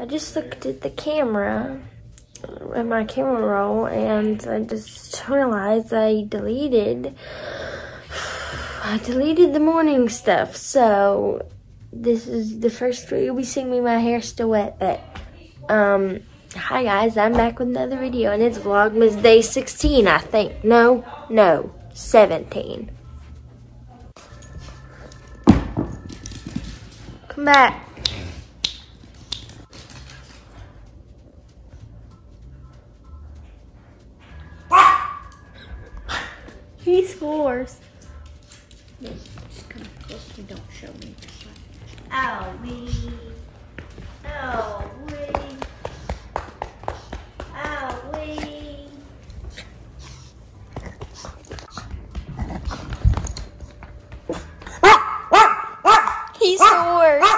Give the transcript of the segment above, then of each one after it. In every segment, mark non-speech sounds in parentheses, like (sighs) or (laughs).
I just looked at the camera, at my camera roll, and I just realized I deleted, (sighs) I deleted the morning stuff. So this is the first video you'll be seeing me. My hair still wet, but um, hi guys, I'm back with another video, and it's Vlogmas Day 16, I think. No, no, 17. Come back. He's hoarse. Just come close me, don't show me. Owie. Owie. He's hoarse.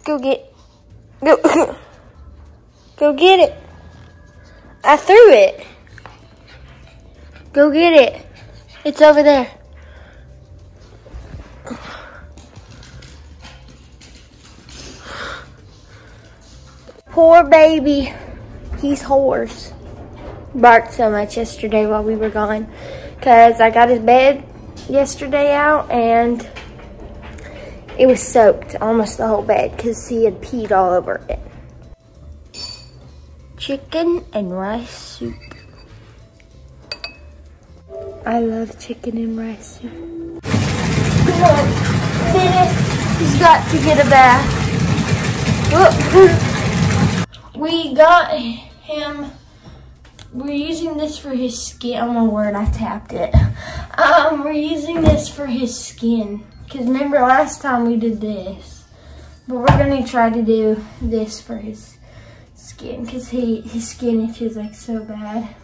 (laughs) Go get. Go. (laughs) Go get it. I threw it. Go get it. It's over there. Poor baby. He's hoarse. Barked so much yesterday while we were gone. Because I got his bed yesterday out and it was soaked almost the whole bed because he had peed all over it. Chicken and rice soup. I love chicken and rice on, Dennis. He's got to get a bath. (laughs) We got him. We're using this for his skin. Oh my word, I tapped it. Um, we're using this for his skin. Because remember last time we did this. But we're going to try to do this for his skin. Because he, his skin itches like so bad.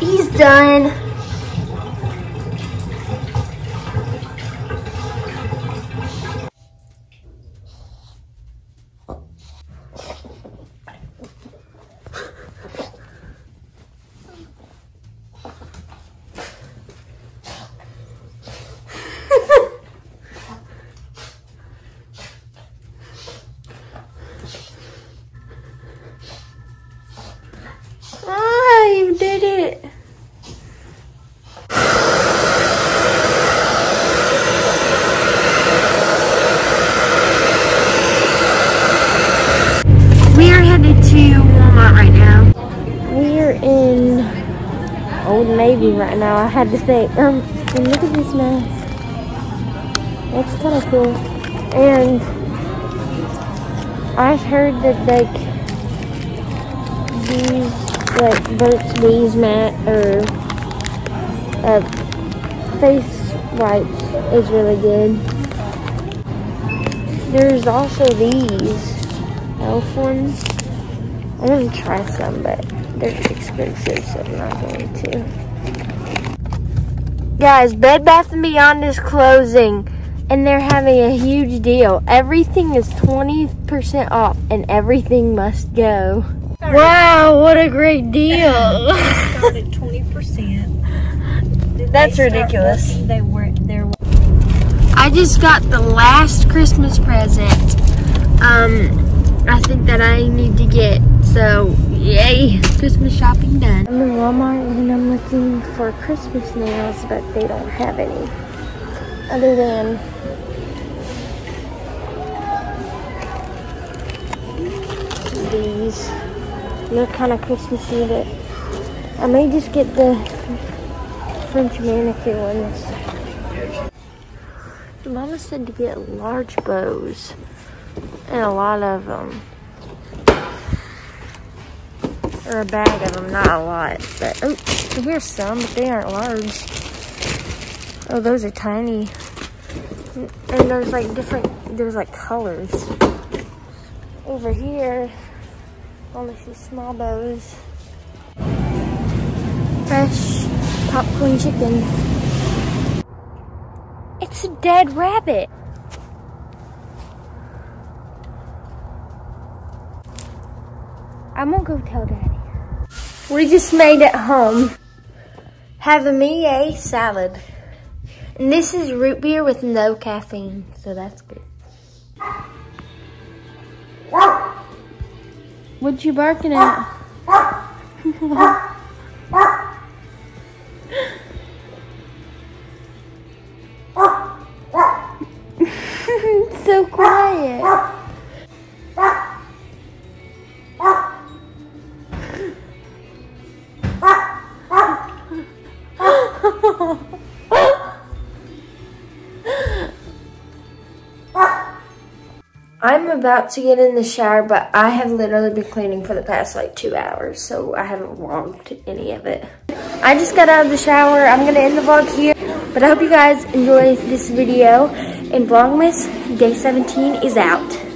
He's done. Ah, you did it. We are headed to Walmart right now. We're in Old Navy right now. I had to say, Um, and look at this mask. That's kind of cool. And I've heard that like these like Burt's Bees mat or uh, face wipes is really good. There's also these elf ones. I want to try some, but they're expensive, so I'm not going to. Guys, Bed Bath & Beyond is closing, and they're having a huge deal. Everything is 20% off, and everything must go. Wow, what a great deal. Start at twenty percent. (laughs) That's ridiculous. They were there. I just got the last Christmas present. Um, I think that I need to get. So, yay, Christmas shopping done. I'm in Walmart and I'm looking for Christmas nails, but they don't have any. Other than these. They're kind of Christmassy, but I may just get the French manicure ones. Mama said to get large bows and a lot of them. Or a bag of them, not a lot. But oh, here's some, but they aren't large. Oh, those are tiny. And there's like different, there's like colors. Over here, Only see small bows. Fresh popcorn chicken. It's a dead rabbit. I'm gonna go tell daddy. We just made it home. Having me a salad. And this is root beer with no caffeine, so that's good. What you barking at? (laughs) so quiet. (laughs) I'm about to get in the shower, but I have literally been cleaning for the past like two hours, so I haven't vlogged any of it. I just got out of the shower. I'm gonna end the vlog here, but I hope you guys enjoyed this video. And Vlogmas Day 17 is out.